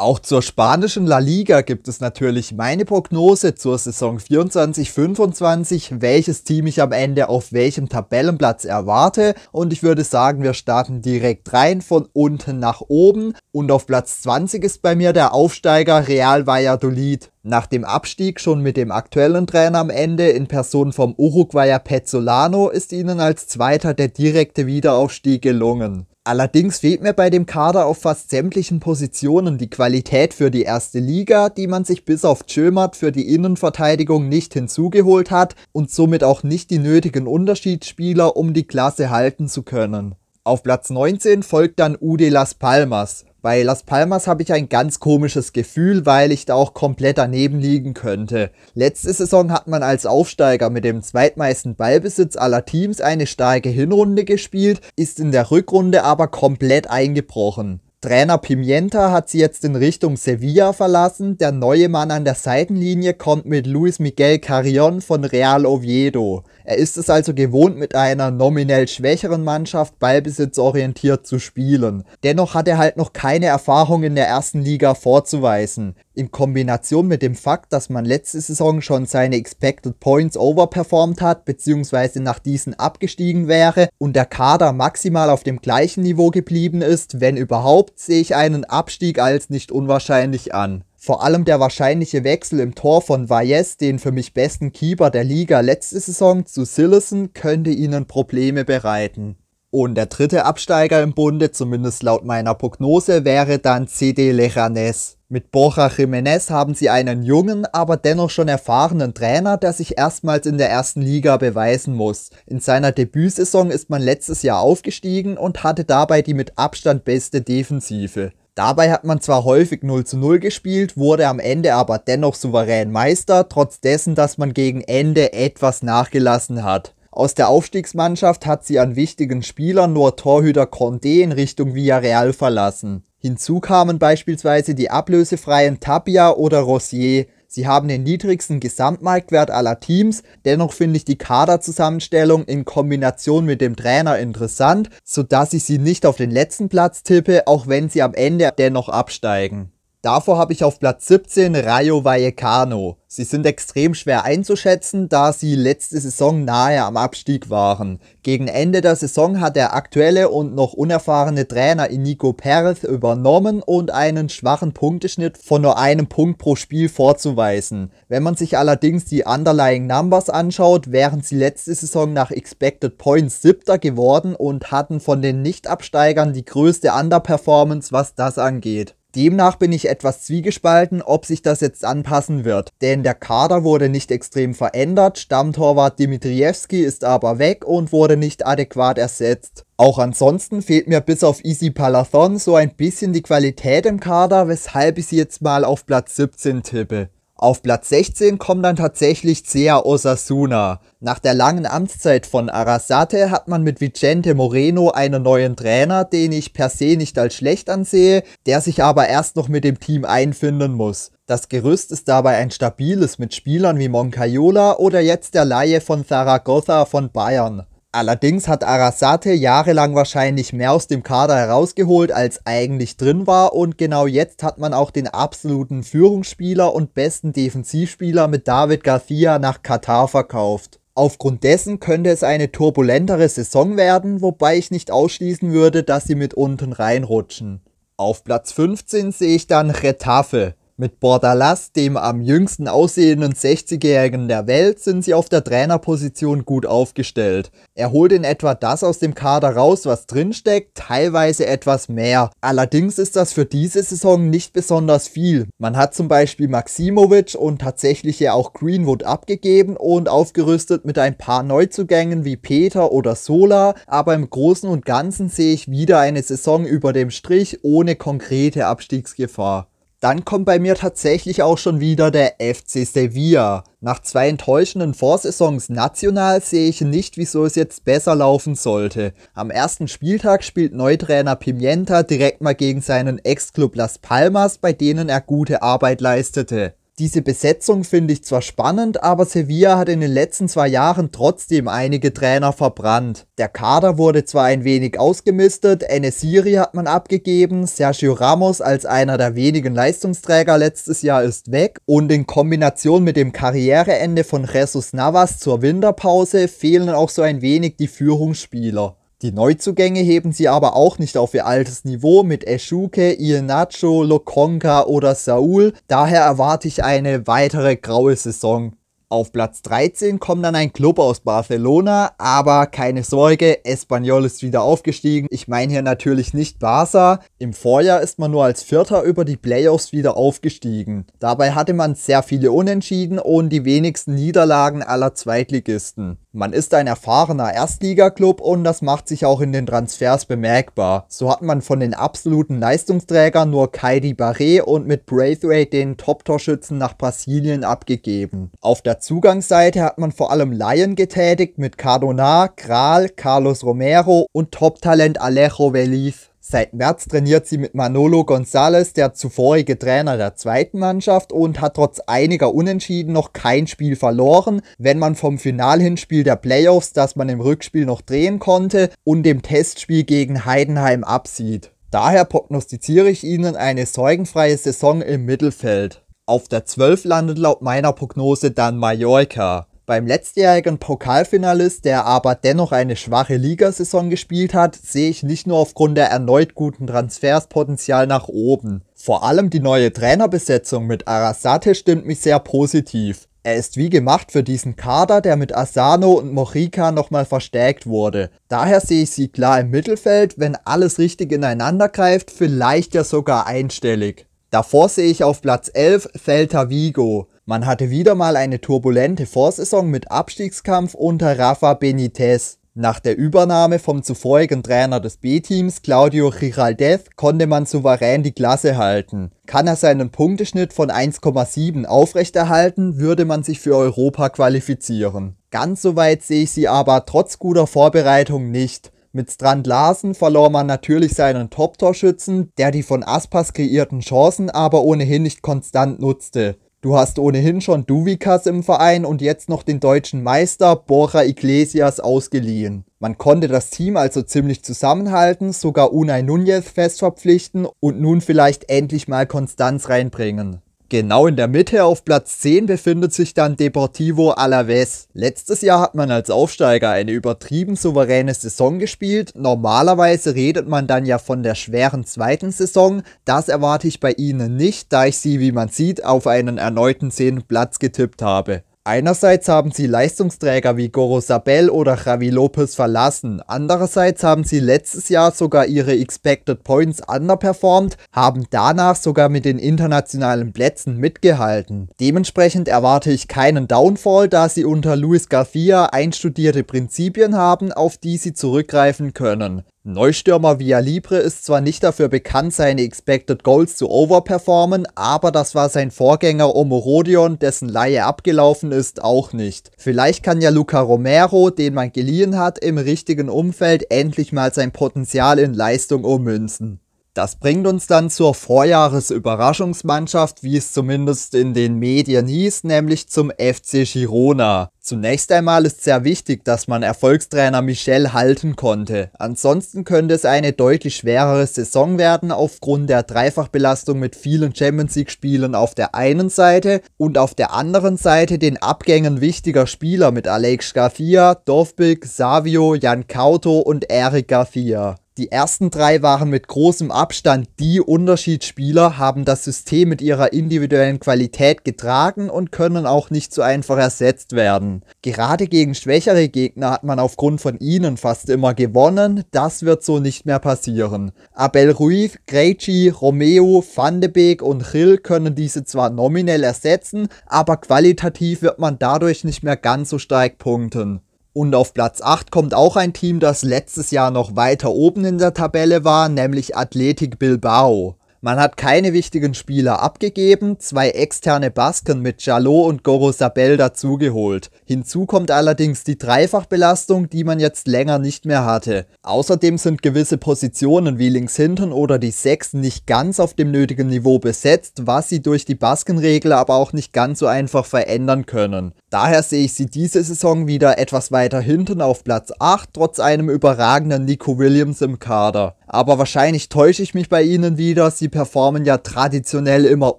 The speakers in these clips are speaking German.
Auch zur spanischen La Liga gibt es natürlich meine Prognose zur Saison 24-25, welches Team ich am Ende auf welchem Tabellenplatz erwarte. Und ich würde sagen, wir starten direkt rein von unten nach oben. Und auf Platz 20 ist bei mir der Aufsteiger Real Valladolid. Nach dem Abstieg schon mit dem aktuellen Trainer am Ende in Person vom Uruguayer Pezzolano ist ihnen als Zweiter der direkte Wiederaufstieg gelungen. Allerdings fehlt mir bei dem Kader auf fast sämtlichen Positionen die Qualität für die erste Liga, die man sich bis auf Tschömert für die Innenverteidigung nicht hinzugeholt hat und somit auch nicht die nötigen Unterschiedsspieler, um die Klasse halten zu können. Auf Platz 19 folgt dann Ude Las Palmas. Bei Las Palmas habe ich ein ganz komisches Gefühl, weil ich da auch komplett daneben liegen könnte. Letzte Saison hat man als Aufsteiger mit dem zweitmeisten Ballbesitz aller Teams eine starke Hinrunde gespielt, ist in der Rückrunde aber komplett eingebrochen. Trainer Pimienta hat sie jetzt in Richtung Sevilla verlassen. Der neue Mann an der Seitenlinie kommt mit Luis Miguel Carrion von Real Oviedo. Er ist es also gewohnt, mit einer nominell schwächeren Mannschaft ballbesitzorientiert zu spielen. Dennoch hat er halt noch keine Erfahrung in der ersten Liga vorzuweisen. In Kombination mit dem Fakt, dass man letzte Saison schon seine Expected Points overperformed hat, beziehungsweise nach diesen abgestiegen wäre und der Kader maximal auf dem gleichen Niveau geblieben ist, wenn überhaupt, sehe ich einen Abstieg als nicht unwahrscheinlich an. Vor allem der wahrscheinliche Wechsel im Tor von Valles, den für mich besten Keeper der Liga letzte Saison, zu Sillison, könnte ihnen Probleme bereiten. Und der dritte Absteiger im Bunde, zumindest laut meiner Prognose, wäre dann CD Lejanes. Mit Borja Jiménez haben sie einen jungen, aber dennoch schon erfahrenen Trainer, der sich erstmals in der ersten Liga beweisen muss. In seiner Debütsaison ist man letztes Jahr aufgestiegen und hatte dabei die mit Abstand beste Defensive. Dabei hat man zwar häufig 0 zu 0 gespielt, wurde am Ende aber dennoch souverän Meister, trotz dessen, dass man gegen Ende etwas nachgelassen hat. Aus der Aufstiegsmannschaft hat sie an wichtigen Spielern nur Torhüter Condé in Richtung Villarreal verlassen. Hinzu kamen beispielsweise die ablösefreien Tapia oder Rossier. Sie haben den niedrigsten Gesamtmarktwert aller Teams, dennoch finde ich die Kaderzusammenstellung in Kombination mit dem Trainer interessant, sodass ich sie nicht auf den letzten Platz tippe, auch wenn sie am Ende dennoch absteigen. Davor habe ich auf Platz 17 Rayo Vallecano. Sie sind extrem schwer einzuschätzen, da sie letzte Saison nahe am Abstieg waren. Gegen Ende der Saison hat der aktuelle und noch unerfahrene Trainer Inigo Perez übernommen und einen schwachen Punkteschnitt von nur einem Punkt pro Spiel vorzuweisen. Wenn man sich allerdings die Underlying Numbers anschaut, wären sie letzte Saison nach Expected Points siebter geworden und hatten von den Nicht-Absteigern die größte Underperformance, was das angeht. Demnach bin ich etwas zwiegespalten, ob sich das jetzt anpassen wird, denn der Kader wurde nicht extrem verändert, Stammtorwart Dimitrievski ist aber weg und wurde nicht adäquat ersetzt. Auch ansonsten fehlt mir bis auf Easy Palathon so ein bisschen die Qualität im Kader, weshalb ich sie jetzt mal auf Platz 17 tippe. Auf Platz 16 kommt dann tatsächlich Cea Osasuna. Nach der langen Amtszeit von Arasate hat man mit Vicente Moreno einen neuen Trainer, den ich per se nicht als schlecht ansehe, der sich aber erst noch mit dem Team einfinden muss. Das Gerüst ist dabei ein stabiles mit Spielern wie Moncayola oder jetzt der Laie von Zaragoza von Bayern. Allerdings hat Arasate jahrelang wahrscheinlich mehr aus dem Kader herausgeholt, als eigentlich drin war und genau jetzt hat man auch den absoluten Führungsspieler und besten Defensivspieler mit David Garcia nach Katar verkauft. Aufgrund dessen könnte es eine turbulentere Saison werden, wobei ich nicht ausschließen würde, dass sie mit unten reinrutschen. Auf Platz 15 sehe ich dann Retafe. Mit Bordalas, dem am jüngsten aussehenden 60-Jährigen der Welt, sind sie auf der Trainerposition gut aufgestellt. Er holt in etwa das aus dem Kader raus, was drinsteckt, teilweise etwas mehr. Allerdings ist das für diese Saison nicht besonders viel. Man hat zum Beispiel Maximovic und tatsächlich ja auch Greenwood abgegeben und aufgerüstet mit ein paar Neuzugängen wie Peter oder Sola, aber im Großen und Ganzen sehe ich wieder eine Saison über dem Strich ohne konkrete Abstiegsgefahr. Dann kommt bei mir tatsächlich auch schon wieder der FC Sevilla. Nach zwei enttäuschenden Vorsaisons national sehe ich nicht, wieso es jetzt besser laufen sollte. Am ersten Spieltag spielt Neutrainer Pimienta direkt mal gegen seinen Ex-Club Las Palmas, bei denen er gute Arbeit leistete. Diese Besetzung finde ich zwar spannend, aber Sevilla hat in den letzten zwei Jahren trotzdem einige Trainer verbrannt. Der Kader wurde zwar ein wenig ausgemistet, Enesiri hat man abgegeben, Sergio Ramos als einer der wenigen Leistungsträger letztes Jahr ist weg und in Kombination mit dem Karriereende von Jesus Navas zur Winterpause fehlen auch so ein wenig die Führungsspieler. Die Neuzugänge heben sie aber auch nicht auf ihr altes Niveau mit Eschuke, Iheanacho, Lokonga oder Saul, daher erwarte ich eine weitere graue Saison. Auf Platz 13 kommt dann ein Club aus Barcelona, aber keine Sorge, Espanyol ist wieder aufgestiegen. Ich meine hier natürlich nicht Barca. Im Vorjahr ist man nur als Vierter über die Playoffs wieder aufgestiegen. Dabei hatte man sehr viele Unentschieden und die wenigsten Niederlagen aller Zweitligisten. Man ist ein erfahrener Erstligaklub und das macht sich auch in den Transfers bemerkbar. So hat man von den absoluten Leistungsträgern nur Kaidi Barre und mit Braithwaite den Top-Torschützen nach Brasilien abgegeben. Auf der Zugangsseite hat man vor allem Laien getätigt mit Cardona, Kral, Carlos Romero und Top-Talent Alejo Veliz. Seit März trainiert sie mit Manolo González, der zuvorige Trainer der zweiten Mannschaft, und hat trotz einiger Unentschieden noch kein Spiel verloren, wenn man vom Finalhinspiel der Playoffs, das man im Rückspiel noch drehen konnte, und dem Testspiel gegen Heidenheim absieht. Daher prognostiziere ich Ihnen eine sorgenfreie Saison im Mittelfeld. Auf der 12 landet laut meiner Prognose dann Mallorca. Beim letztjährigen Pokalfinalist, der aber dennoch eine schwache Ligasaison gespielt hat, sehe ich nicht nur aufgrund der erneut guten Transfers Potenzial nach oben. Vor allem die neue Trainerbesetzung mit Arasate stimmt mich sehr positiv. Er ist wie gemacht für diesen Kader, der mit Asano und Mojica nochmal verstärkt wurde. Daher sehe ich sie klar im Mittelfeld, wenn alles richtig ineinander greift, vielleicht ja sogar einstellig. Davor sehe ich auf Platz 11 Celta Vigo. Man hatte wieder mal eine turbulente Vorsaison mit Abstiegskampf unter Rafa Benitez. Nach der Übernahme vom zuvorigen Trainer des B-Teams Claudio Giraldez konnte man souverän die Klasse halten. Kann er seinen Punkteschnitt von 1,7 aufrechterhalten, würde man sich für Europa qualifizieren. Ganz so weit sehe ich sie aber trotz guter Vorbereitung nicht. Mit Strand Larsen verlor man natürlich seinen Top-Torschützen, der die von Aspas kreierten Chancen aber ohnehin nicht konstant nutzte. Du hast ohnehin schon Duvikas im Verein und jetzt noch den deutschen Meister Borja Iglesias ausgeliehen. Man konnte das Team also ziemlich zusammenhalten, sogar Unai Nunez fest verpflichten und nun vielleicht endlich mal Konstanz reinbringen. Genau in der Mitte auf Platz 10 befindet sich dann Deportivo Alaves. Letztes Jahr hat man als Aufsteiger eine übertrieben souveräne Saison gespielt. Normalerweise redet man dann ja von der schweren zweiten Saison. Das erwarte ich bei ihnen nicht, da ich sie, wie man sieht, auf einen erneuten 10. Platz getippt habe. Einerseits haben sie Leistungsträger wie Goro Sabel oder Javi Lopez verlassen, andererseits haben sie letztes Jahr sogar ihre Expected Points underperformed, haben danach sogar mit den internationalen Plätzen mitgehalten. Dementsprechend erwarte ich keinen Downfall, da sie unter Luis Garcia einstudierte Prinzipien haben, auf die sie zurückgreifen können. Neustürmer Via Libre ist zwar nicht dafür bekannt, seine Expected Goals zu overperformen, aber das war sein Vorgänger Omorodion, dessen Laie abgelaufen ist, auch nicht. Vielleicht kann ja Luca Romero, den man geliehen hat, im richtigen Umfeld endlich mal sein Potenzial in Leistung ummünzen. Das bringt uns dann zur Vorjahresüberraschungsmannschaft, wie es zumindest in den Medien hieß, nämlich zum FC Girona. Zunächst einmal ist sehr wichtig, dass man Erfolgstrainer Michel halten konnte. Ansonsten könnte es eine deutlich schwerere Saison werden aufgrund der Dreifachbelastung mit vielen Champions League Spielen auf der einen Seite und auf der anderen Seite den Abgängen wichtiger Spieler mit Alex Garcia, Dovbik, Savio, Jan Kauto und Eric Garcia. Die ersten drei waren mit großem Abstand die Unterschiedsspieler, haben das System mit ihrer individuellen Qualität getragen und können auch nicht so einfach ersetzt werden. Gerade gegen schwächere Gegner hat man aufgrund von ihnen fast immer gewonnen, das wird so nicht mehr passieren. Abel Ruiz, Greci, Romeo, Van de Beek und Gil können diese zwar nominell ersetzen, aber qualitativ wird man dadurch nicht mehr ganz so stark punkten. Und auf Platz 8 kommt auch ein Team, das letztes Jahr noch weiter oben in der Tabelle war, nämlich Athletic Bilbao. Man hat keine wichtigen Spieler abgegeben, zwei externe Basken mit Jalot und Goro Sabel dazugeholt. Hinzu kommt allerdings die Dreifachbelastung, die man jetzt länger nicht mehr hatte. Außerdem sind gewisse Positionen wie links hinten oder die Sechs nicht ganz auf dem nötigen Niveau besetzt, was sie durch die Baskenregel aber auch nicht ganz so einfach verändern können. Daher sehe ich sie diese Saison wieder etwas weiter hinten auf Platz 8, trotz einem überragenden Nico Williams im Kader. Aber wahrscheinlich täusche ich mich bei ihnen wieder, sie performen ja traditionell immer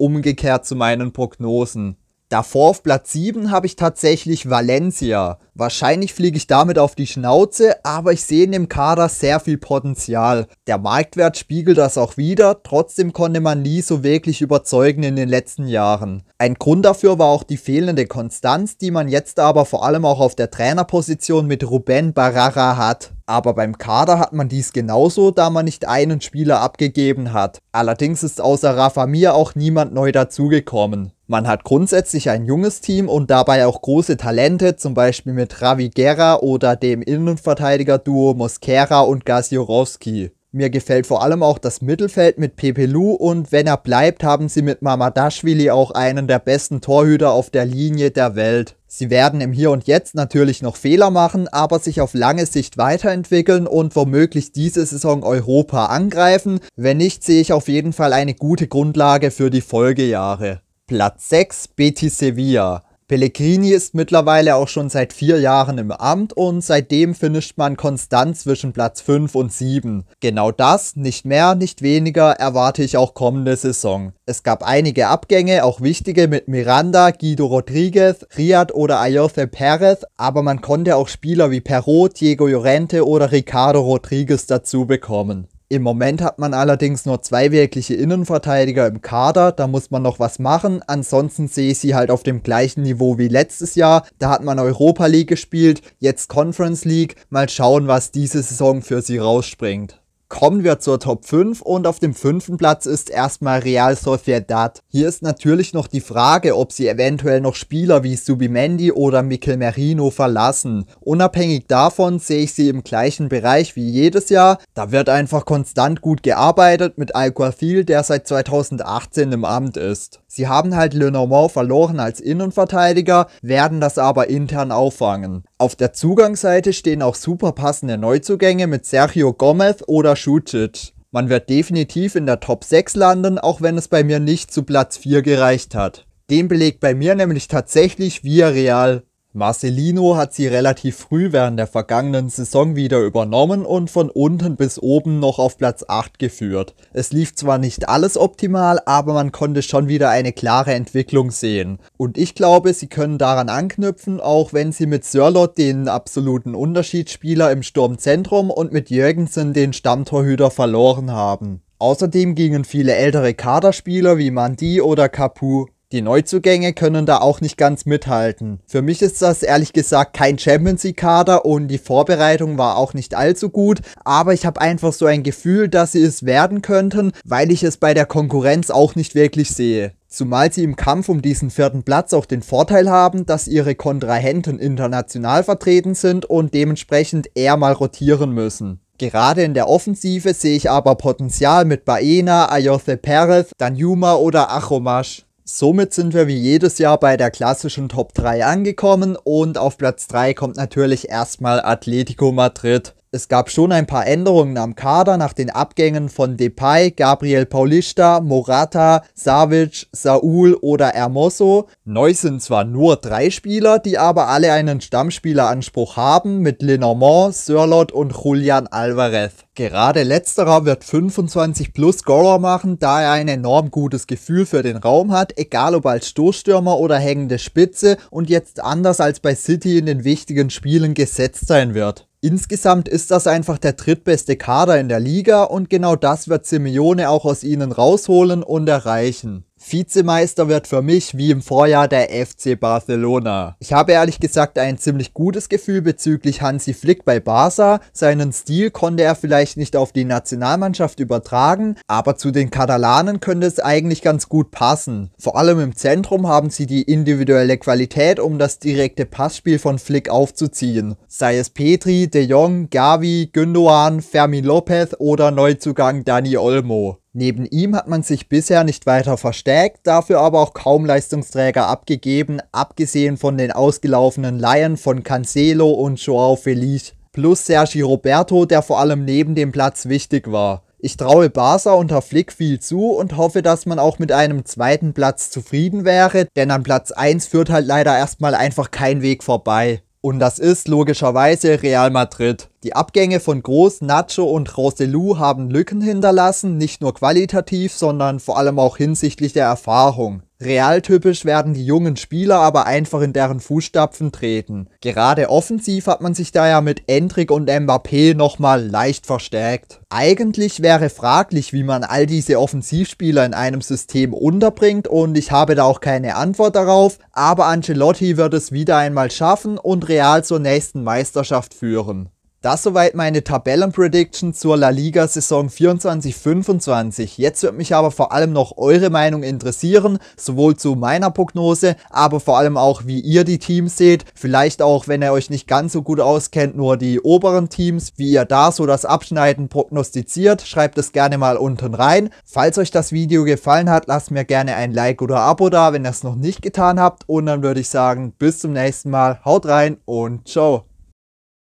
umgekehrt zu meinen Prognosen. Davor auf Platz 7 habe ich tatsächlich Valencia. Wahrscheinlich fliege ich damit auf die Schnauze, aber ich sehe in dem Kader sehr viel Potenzial. Der Marktwert spiegelt das auch wieder, trotzdem konnte man nie so wirklich überzeugen in den letzten Jahren. Ein Grund dafür war auch die fehlende Konstanz, die man jetzt aber vor allem auch auf der Trainerposition mit Ruben Barrara hat. Aber beim Kader hat man dies genauso, da man nicht einen Spieler abgegeben hat. Allerdings ist außer Rafa Mir auch niemand neu dazugekommen. Man hat grundsätzlich ein junges Team und dabei auch große Talente, zum Beispiel mit Ravi Guerra oder dem Innenverteidiger-Duo Mosquera und Gaziorowski. Mir gefällt vor allem auch das Mittelfeld mit Pepe Lu und wenn er bleibt, haben sie mit Mamadashvili auch einen der besten Torhüter auf der Linie der Welt. Sie werden im Hier und Jetzt natürlich noch Fehler machen, aber sich auf lange Sicht weiterentwickeln und womöglich diese Saison Europa angreifen. Wenn nicht, sehe ich auf jeden Fall eine gute Grundlage für die Folgejahre. Platz 6 Betis Sevilla. Pellegrini ist mittlerweile auch schon seit vier Jahren im Amt und seitdem finisht man konstant zwischen Platz 5 und 7. Genau das, nicht mehr, nicht weniger, erwarte ich auch kommende Saison. Es gab einige Abgänge, auch wichtige mit Miranda, Guido Rodriguez, Riyad oder Ayoce Perez, aber man konnte auch Spieler wie Perot, Diego Llorente oder Ricardo Rodriguez dazu bekommen. Im Moment hat man allerdings nur zwei wirkliche Innenverteidiger im Kader, da muss man noch was machen. Ansonsten sehe ich sie halt auf dem gleichen Niveau wie letztes Jahr. Da hat man Europa League gespielt, jetzt Conference League. Mal schauen, was diese Saison für sie rausspringt kommen wir zur Top 5 und auf dem fünften Platz ist erstmal Real Sociedad. Hier ist natürlich noch die Frage, ob sie eventuell noch Spieler wie Subimendi oder Mikel Merino verlassen. Unabhängig davon sehe ich sie im gleichen Bereich wie jedes Jahr. Da wird einfach konstant gut gearbeitet mit Alguacil, der seit 2018 im Amt ist. Sie haben halt Le Normand verloren als Innenverteidiger, werden das aber intern auffangen. Auf der Zugangsseite stehen auch super passende Neuzugänge mit Sergio Gomez oder Schucic. Man wird definitiv in der Top 6 landen, auch wenn es bei mir nicht zu Platz 4 gereicht hat. Den belegt bei mir nämlich tatsächlich Villarreal. Marcelino hat sie relativ früh während der vergangenen Saison wieder übernommen und von unten bis oben noch auf Platz 8 geführt. Es lief zwar nicht alles optimal, aber man konnte schon wieder eine klare Entwicklung sehen. Und ich glaube, sie können daran anknüpfen, auch wenn sie mit Sörlot den absoluten Unterschiedsspieler im Sturmzentrum und mit Jürgensen den Stammtorhüter verloren haben. Außerdem gingen viele ältere Kaderspieler wie Mandi oder Capu die Neuzugänge können da auch nicht ganz mithalten. Für mich ist das ehrlich gesagt kein Champions League Kader und die Vorbereitung war auch nicht allzu gut, aber ich habe einfach so ein Gefühl, dass sie es werden könnten, weil ich es bei der Konkurrenz auch nicht wirklich sehe. Zumal sie im Kampf um diesen vierten Platz auch den Vorteil haben, dass ihre Kontrahenten international vertreten sind und dementsprechend eher mal rotieren müssen. Gerade in der Offensive sehe ich aber Potenzial mit Baena, Ayoce Perez, Danjuma oder Achomash. Somit sind wir wie jedes Jahr bei der klassischen Top 3 angekommen und auf Platz 3 kommt natürlich erstmal Atletico Madrid. Es gab schon ein paar Änderungen am Kader nach den Abgängen von Depay, Gabriel Paulista, Morata, Savic, Saul oder Hermoso. Neu sind zwar nur drei Spieler, die aber alle einen Stammspieleranspruch haben mit Lenormand, Sörlot und Julian Alvarez. Gerade letzterer wird 25 plus Scorer machen, da er ein enorm gutes Gefühl für den Raum hat, egal ob als Stoßstürmer oder hängende Spitze und jetzt anders als bei City in den wichtigen Spielen gesetzt sein wird. Insgesamt ist das einfach der drittbeste Kader in der Liga und genau das wird Simeone auch aus ihnen rausholen und erreichen. Vizemeister wird für mich wie im Vorjahr der FC Barcelona. Ich habe ehrlich gesagt ein ziemlich gutes Gefühl bezüglich Hansi Flick bei Barca. Seinen Stil konnte er vielleicht nicht auf die Nationalmannschaft übertragen, aber zu den Katalanen könnte es eigentlich ganz gut passen. Vor allem im Zentrum haben sie die individuelle Qualität, um das direkte Passspiel von Flick aufzuziehen. Sei es Petri, De Jong, Gavi, Gündogan, Fermin Lopez oder Neuzugang Dani Olmo. Neben ihm hat man sich bisher nicht weiter verstärkt, dafür aber auch kaum Leistungsträger abgegeben, abgesehen von den ausgelaufenen Laien von Cancelo und Joao Feliz, plus Sergi Roberto, der vor allem neben dem Platz wichtig war. Ich traue Barca unter Flick viel zu und hoffe, dass man auch mit einem zweiten Platz zufrieden wäre, denn an Platz 1 führt halt leider erstmal einfach kein Weg vorbei. Und das ist logischerweise Real Madrid. Die Abgänge von Groß, Nacho und Roselu haben Lücken hinterlassen, nicht nur qualitativ, sondern vor allem auch hinsichtlich der Erfahrung. Realtypisch werden die jungen Spieler aber einfach in deren Fußstapfen treten. Gerade offensiv hat man sich da ja mit Endrick und Mbappé nochmal leicht verstärkt. Eigentlich wäre fraglich, wie man all diese Offensivspieler in einem System unterbringt und ich habe da auch keine Antwort darauf, aber Ancelotti wird es wieder einmal schaffen und Real zur nächsten Meisterschaft führen. Das soweit meine Tabellenprediction zur La Liga Saison 24-25. Jetzt wird mich aber vor allem noch eure Meinung interessieren, sowohl zu meiner Prognose, aber vor allem auch wie ihr die Teams seht. Vielleicht auch, wenn ihr euch nicht ganz so gut auskennt, nur die oberen Teams, wie ihr da so das Abschneiden prognostiziert. Schreibt es gerne mal unten rein. Falls euch das Video gefallen hat, lasst mir gerne ein Like oder Abo da, wenn ihr es noch nicht getan habt. Und dann würde ich sagen, bis zum nächsten Mal. Haut rein und ciao.